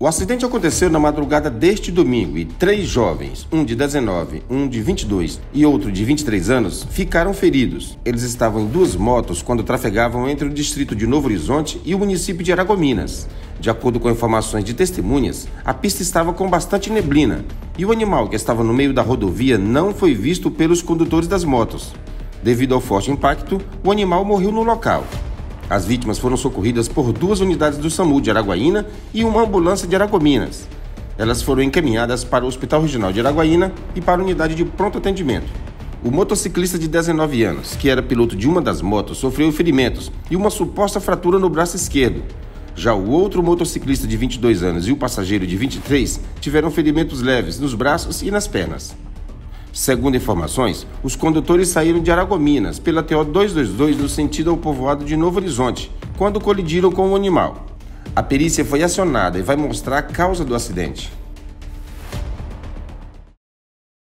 O acidente aconteceu na madrugada deste domingo e três jovens, um de 19, um de 22 e outro de 23 anos, ficaram feridos. Eles estavam em duas motos quando trafegavam entre o distrito de Novo Horizonte e o município de Aragominas. De acordo com informações de testemunhas, a pista estava com bastante neblina e o animal que estava no meio da rodovia não foi visto pelos condutores das motos. Devido ao forte impacto, o animal morreu no local. As vítimas foram socorridas por duas unidades do SAMU de Araguaína e uma ambulância de Aragominas. Elas foram encaminhadas para o Hospital Regional de Araguaína e para a unidade de pronto atendimento. O motociclista de 19 anos, que era piloto de uma das motos, sofreu ferimentos e uma suposta fratura no braço esquerdo. Já o outro motociclista de 22 anos e o passageiro de 23 tiveram ferimentos leves nos braços e nas pernas. Segundo informações, os condutores saíram de Aragominas pela TO 222 no sentido ao povoado de Novo Horizonte, quando colidiram com o animal. A perícia foi acionada e vai mostrar a causa do acidente.